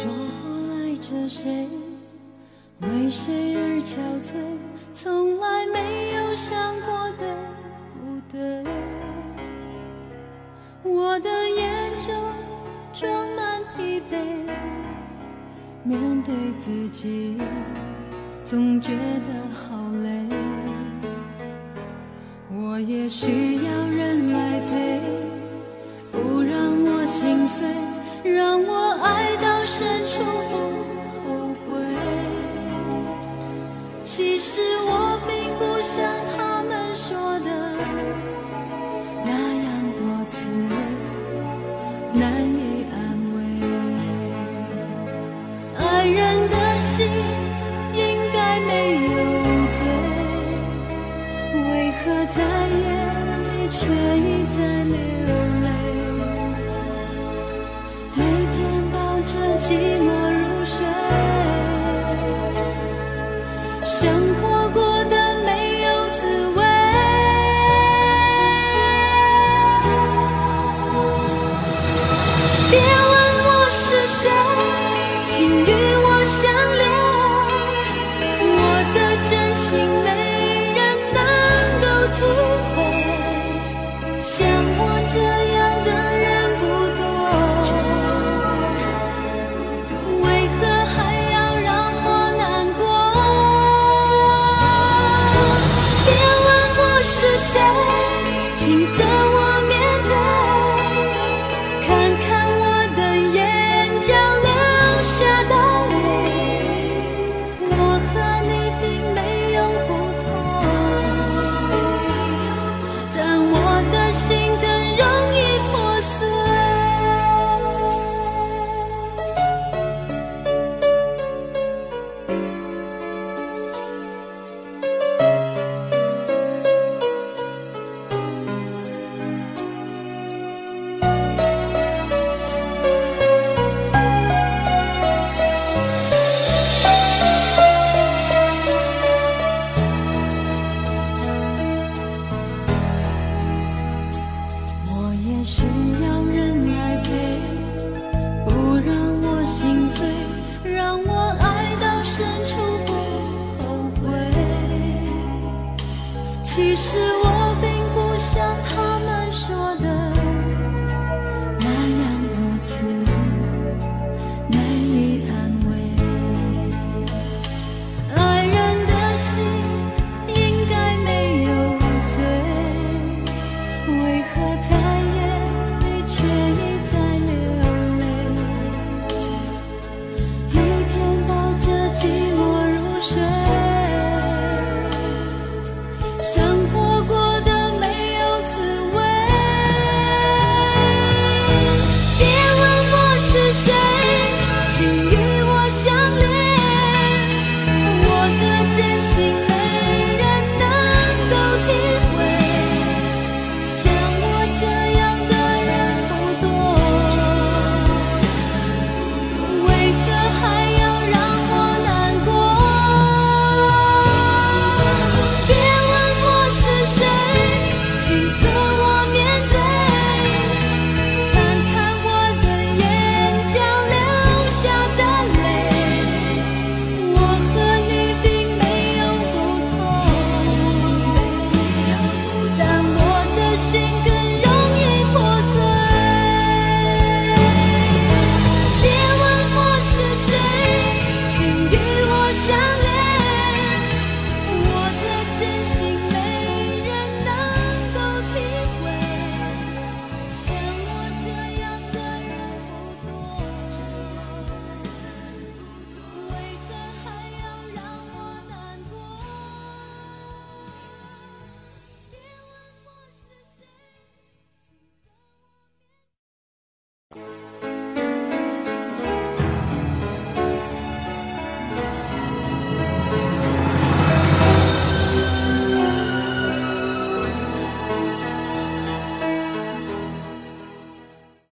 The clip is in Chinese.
说过爱着谁，为谁而憔悴，从来没有想过对不对。我的眼中装满疲惫，面对自己总觉得好累。我也需要人来陪，不让我心碎，让我爱到深处不后悔。其实我并不像寂寞入睡，生活过得没有滋味。别问我是谁，请与我相其实我。